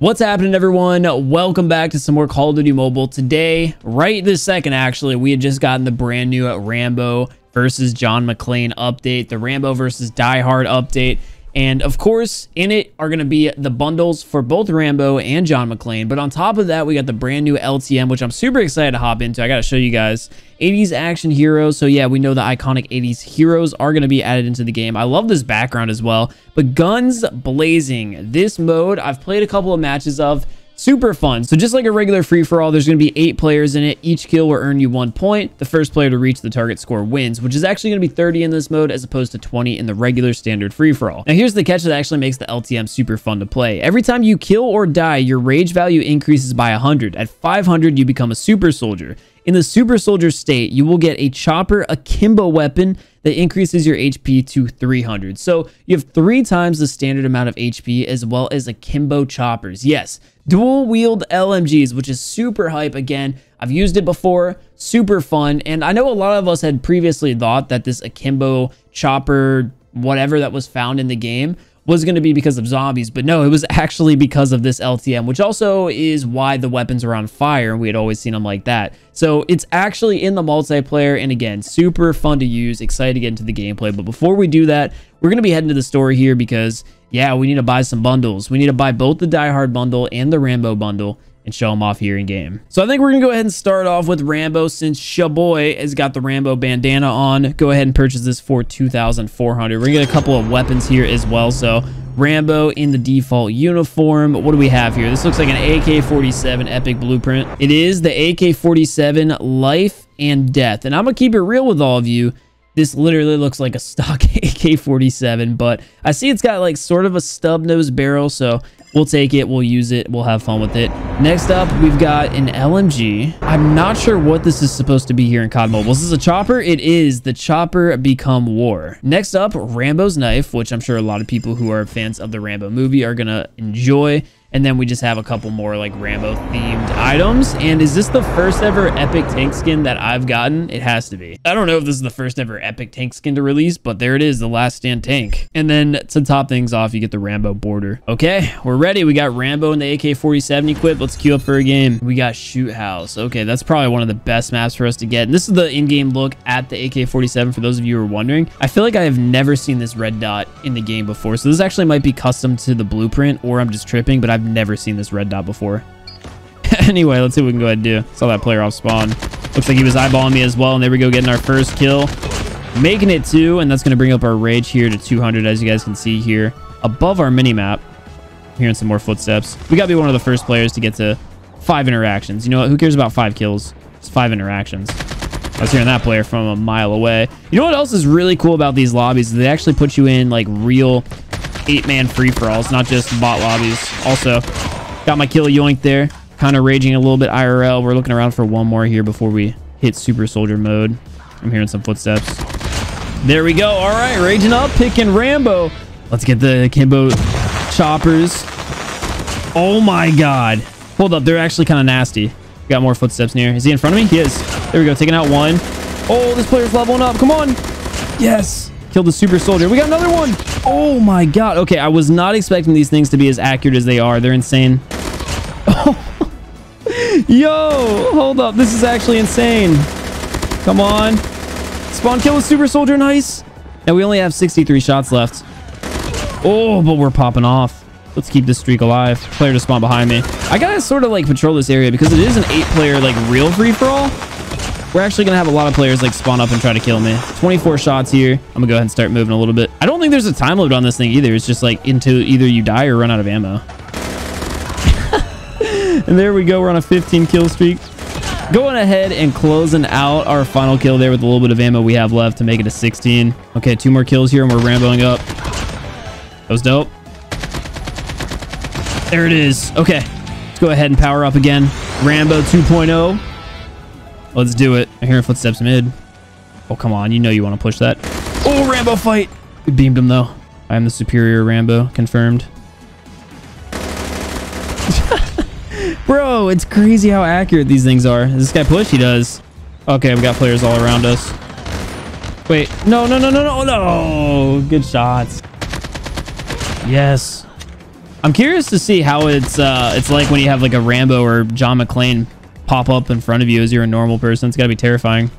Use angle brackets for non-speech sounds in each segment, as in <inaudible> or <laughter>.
What's happening everyone? Welcome back to some more Call of Duty Mobile. Today, right this second actually, we had just gotten the brand new Rambo versus John McClane update, the Rambo versus Die Hard update. And of course, in it are going to be the bundles for both Rambo and John McClane. But on top of that, we got the brand new LTM, which I'm super excited to hop into. I got to show you guys 80s action heroes. So yeah, we know the iconic 80s heroes are going to be added into the game. I love this background as well. But guns blazing. This mode, I've played a couple of matches of super fun. So just like a regular free-for-all, there's going to be eight players in it. Each kill will earn you one point. The first player to reach the target score wins, which is actually going to be 30 in this mode as opposed to 20 in the regular standard free-for-all. Now here's the catch that actually makes the LTM super fun to play. Every time you kill or die, your rage value increases by 100. At 500, you become a super soldier. In the super soldier state, you will get a chopper akimbo weapon that increases your HP to 300. So you have three times the standard amount of HP as well as akimbo choppers. Yes, dual wield LMGs, which is super hype. Again, I've used it before, super fun. And I know a lot of us had previously thought that this akimbo chopper, whatever that was found in the game was going to be because of zombies, but no, it was actually because of this LTM, which also is why the weapons are on fire, and we had always seen them like that. So it's actually in the multiplayer, and again, super fun to use, excited to get into the gameplay. But before we do that, we're going to be heading to the store here because, yeah, we need to buy some bundles. We need to buy both the Die Hard bundle and the Rambo bundle and show them off here in game. So I think we're going to go ahead and start off with Rambo since Shaboy has got the Rambo bandana on. Go ahead and purchase this for 2,400. We're going to get a couple of weapons here as well. So Rambo in the default uniform. What do we have here? This looks like an AK-47 Epic Blueprint. It is the AK-47 Life and Death. And I'm going to keep it real with all of you. This literally looks like a stock <laughs> AK-47, but I see it's got like sort of a stub nose barrel, so we'll take it, we'll use it, we'll have fun with it. Next up, we've got an LMG. I'm not sure what this is supposed to be here in COD Mobile. Is this a chopper? It is the Chopper Become War. Next up, Rambo's Knife, which I'm sure a lot of people who are fans of the Rambo movie are gonna enjoy. And then we just have a couple more like Rambo themed items. And is this the first ever epic tank skin that I've gotten? It has to be. I don't know if this is the first ever epic tank skin to release, but there it is, the last stand tank. And then to top things off, you get the Rambo border. Okay, we're ready. We got Rambo and the AK-47 equipped. Let's queue up for a game. We got Shoot House. Okay, that's probably one of the best maps for us to get. And this is the in-game look at the AK-47 for those of you who are wondering. I feel like I have never seen this red dot in the game before. So this actually might be custom to the blueprint or I'm just tripping, but I've never seen this red dot before. <laughs> anyway, let's see what we can go ahead and do. Saw that player off spawn. Looks like he was eyeballing me as well. And there we go, getting our first kill. Making it two, and that's going to bring up our rage here to 200, as you guys can see here. Above our mini-map. Hearing some more footsteps. We got to be one of the first players to get to five interactions. You know what? Who cares about five kills? It's five interactions. I was hearing that player from a mile away. You know what else is really cool about these lobbies? They actually put you in like real eight-man free-for-alls, not just bot lobbies. Also, got my kill yoink there. Kind of raging a little bit IRL. We're looking around for one more here before we hit super soldier mode. I'm hearing some footsteps. There we go. All right, raging up, picking Rambo. Let's get the Kimbo choppers. Oh my god. Hold up, they're actually kind of nasty. Got more footsteps near. Is he in front of me? He is. There we go, taking out one. Oh, this player's leveling up. Come on. Yes. Killed the super soldier. We got another one. Oh my god. Okay, I was not expecting these things to be as accurate as they are. They're insane. Oh. <laughs> Yo, hold up. This is actually insane. Come on. Spawn kill with super soldier. Nice. Now we only have 63 shots left. Oh, but we're popping off. Let's keep this streak alive. Player to spawn behind me. I gotta sort of like patrol this area because it is an eight player like real free-for-all. We're actually gonna have a lot of players like spawn up and try to kill me. 24 shots here. I'm gonna go ahead and start moving a little bit. I don't think there's a time limit on this thing either. It's just like into either you die or run out of ammo. <laughs> and there we go. We're on a 15 kill streak. Going ahead and closing out our final kill there with a little bit of ammo we have left to make it a 16. Okay, two more kills here and we're ramboing up. That was dope. There it is. Okay. Let's go ahead and power up again. Rambo 2.0. Let's do it. I hear footsteps mid. Oh, come on. You know you want to push that. Oh, Rambo fight. We beamed him, though. I am the superior Rambo. Confirmed. <laughs> Bro, it's crazy how accurate these things are. This guy push? He does. Okay, we got players all around us. Wait. No, no, no, no, no, no. Good shots. Yes. I'm curious to see how it's uh, it's like when you have like a Rambo or John McClane pop up in front of you as you're a normal person. It's got to be terrifying.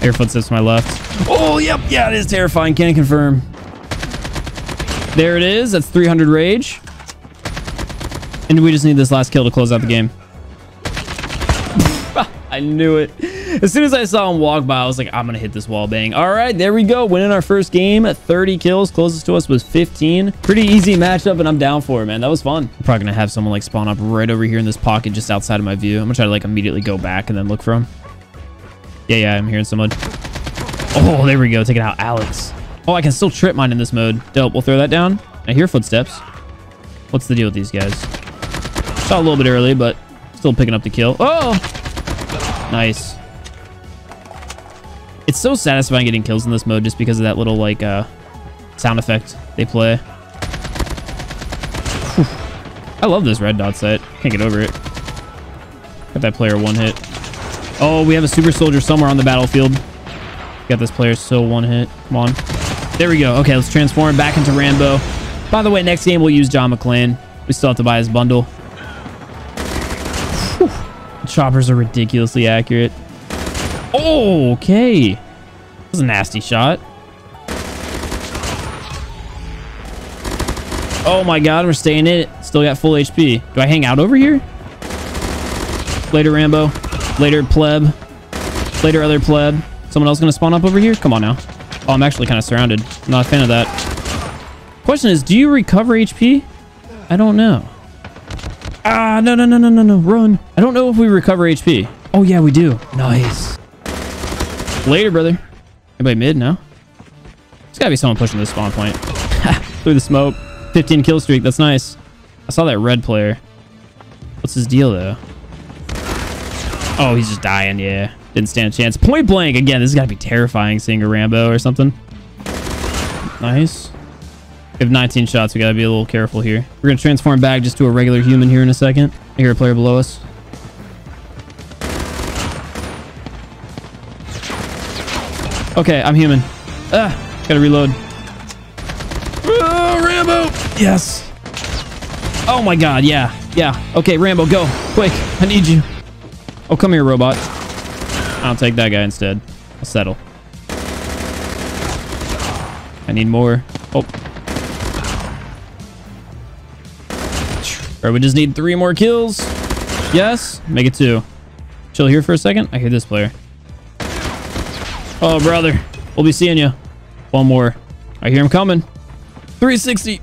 Air footsteps to my left. Oh, yep. Yeah, it is terrifying. Can't confirm. There it is. That's 300 rage. And we just need this last kill to close out the game. <laughs> I knew it. As soon as I saw him walk by, I was like, I'm going to hit this wall bang. All right, there we go. Winning our first game. 30 kills. Closest to us was 15. Pretty easy matchup, and I'm down for it, man. That was fun. I'm probably going to have someone like spawn up right over here in this pocket just outside of my view. I'm going to try to like immediately go back and then look for him. Yeah, yeah, I'm hearing someone. Oh, there we go. Taking out Alex. Oh, I can still trip mine in this mode. Dope. We'll throw that down. I hear footsteps. What's the deal with these guys? Shot a little bit early, but still picking up the kill. Oh! Nice. It's so satisfying getting kills in this mode just because of that little, like, uh, sound effect they play. Whew. I love this red dot set. Can't get over it. Got that player one hit. Oh, we have a super soldier somewhere on the battlefield. Got this player so one hit. Come on. There we go. Okay, let's transform back into Rambo. By the way, next game we'll use John McClane. We still have to buy his bundle. Whew. Choppers are ridiculously accurate. Oh, okay. That was a nasty shot. Oh my god, we're staying in it. Still got full HP. Do I hang out over here? Later, Rambo. Later, pleb. Later, other pleb. Someone else gonna spawn up over here? Come on now. Oh, I'm actually kind of surrounded. I'm not a fan of that. Question is, do you recover HP? I don't know. Ah, no, no, no, no, no, no. Run. I don't know if we recover HP. Oh, yeah, we do. Nice. Later, brother. Anybody mid? No? There's gotta be someone pushing this spawn point. <laughs> Through the smoke. 15 kill streak. That's nice. I saw that red player. What's his deal, though? Oh, he's just dying. Yeah. Didn't stand a chance. Point blank. Again, this has got to be terrifying seeing a Rambo or something. Nice. We have 19 shots. We got to be a little careful here. We're going to transform back just to a regular human here in a second. I hear a player below us. Okay, I'm human. Ah, gotta reload. Oh, Rambo! Yes. Oh my god, yeah. Yeah. Okay, Rambo, go. Quick. I need you. Oh, come here, robot. I'll take that guy instead. I'll settle. I need more. Oh. Or we just need three more kills. Yes. Make it two. Chill here for a second. I hear this player. Oh, brother. We'll be seeing you. One more. I hear him coming. 360.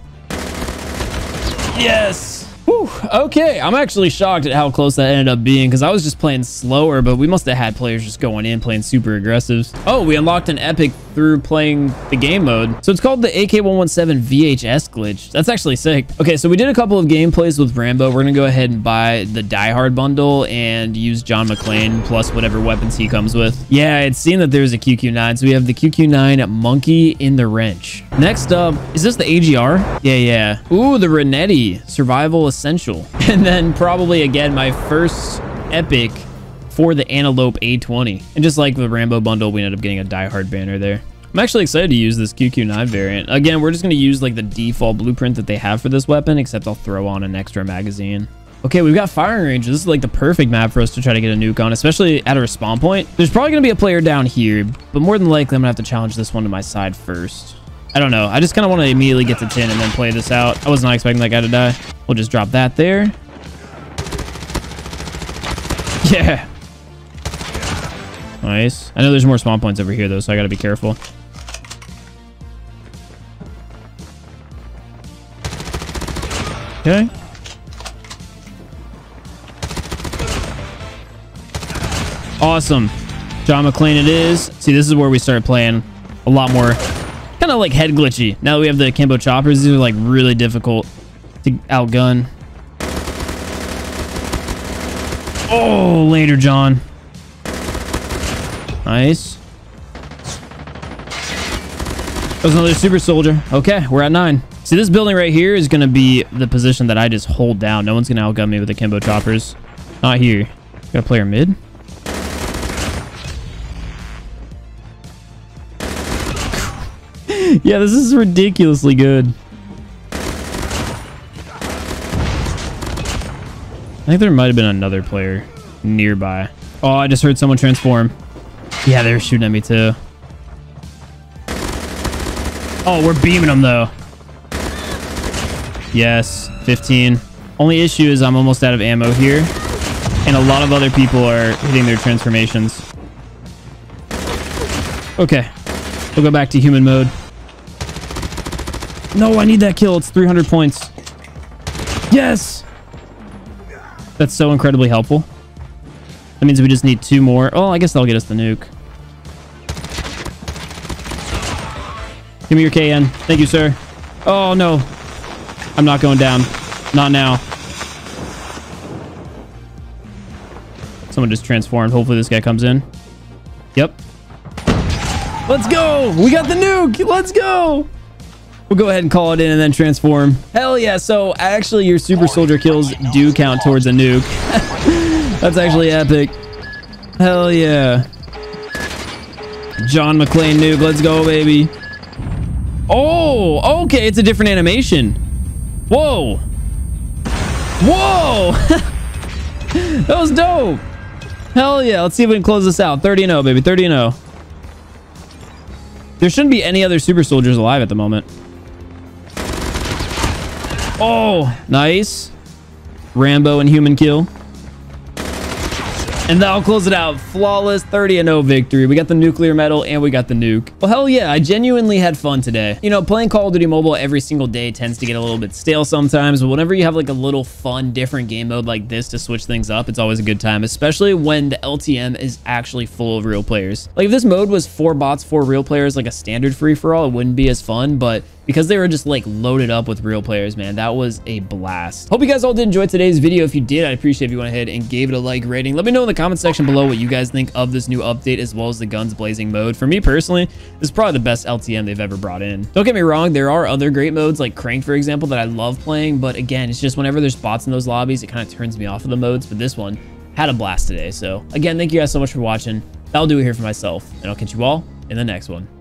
Yes. Whew, okay, I'm actually shocked at how close that ended up being because I was just playing slower, but we must have had players just going in playing super aggressive. Oh, we unlocked an epic through playing the game mode. So it's called the AK-117 VHS glitch. That's actually sick. Okay, so we did a couple of gameplays with Rambo. We're going to go ahead and buy the Die Hard bundle and use John McClane plus whatever weapons he comes with. Yeah, it's seen that there's a QQ9. So we have the QQ9 Monkey in the Wrench. Next up, is this the AGR? Yeah, yeah. Ooh, the Renetti Survival Essential. <laughs> And then probably, again, my first epic for the Antelope A20. And just like the Rambo bundle, we ended up getting a Die Hard banner there. I'm actually excited to use this QQ9 variant. Again, we're just going to use like the default blueprint that they have for this weapon, except I'll throw on an extra magazine. Okay, we've got firing range. This is like the perfect map for us to try to get a nuke on, especially at a respawn point. There's probably going to be a player down here, but more than likely, I'm going to have to challenge this one to my side first. I don't know. I just kind of want to immediately get to 10 and then play this out. I was not expecting that guy to die. We'll just drop that there. <laughs> Yeah. Nice. I know there's more spawn points over here, though, so I got to be careful. Okay. Awesome. John McClane it is. See, this is where we start playing a lot more kind of like head glitchy. Now that we have the Kimbo choppers, these are like really difficult to outgun. Oh, later, John. Nice. There's another super soldier. Okay, we're at nine. See, this building right here is going to be the position that I just hold down. No one's going to outgun me with the Kimbo choppers. Not here. Got a player mid. <laughs> yeah, this is ridiculously good. I think there might have been another player nearby. Oh, I just heard someone transform. Yeah, they're shooting at me too. Oh, we're beaming them though. Yes, 15. Only issue is I'm almost out of ammo here. And a lot of other people are hitting their transformations. Okay. We'll go back to human mode. No, I need that kill. It's 300 points. Yes! That's so incredibly helpful. That means we just need two more. Oh, I guess that'll get us the nuke. Give me your KN. Thank you, sir. Oh, no. I'm not going down. Not now. Someone just transformed. Hopefully this guy comes in. Yep. Let's go. We got the nuke. Let's go. We'll go ahead and call it in and then transform. Hell yeah. So actually your super soldier kills do count towards a nuke. <laughs> That's actually epic. Hell yeah. John McClane nuke. Let's go, baby. Oh, okay. It's a different animation. Whoa. Whoa. <laughs> that was dope. Hell yeah. Let's see if we can close this out. 30 and 0, baby. 30 and 0. There shouldn't be any other super soldiers alive at the moment. Oh, nice. Rambo and human kill. And that'll close it out. Flawless 30 0 victory. We got the nuclear medal and we got the nuke. Well, hell yeah. I genuinely had fun today. You know, playing Call of Duty Mobile every single day tends to get a little bit stale sometimes. But whenever you have like a little fun, different game mode like this to switch things up, it's always a good time, especially when the LTM is actually full of real players. Like if this mode was four bots, four real players, like a standard free for all, it wouldn't be as fun. But because they were just like loaded up with real players, man. That was a blast. Hope you guys all did enjoy today's video. If you did, I'd appreciate if you went ahead and gave it a like rating. Let me know in the comment section below what you guys think of this new update as well as the guns blazing mode. For me personally, this is probably the best LTM they've ever brought in. Don't get me wrong, there are other great modes like Crank, for example, that I love playing. But again, it's just whenever there's bots in those lobbies, it kind of turns me off of the modes. But this one had a blast today. So again, thank you guys so much for watching. That'll do it here for myself, and I'll catch you all in the next one.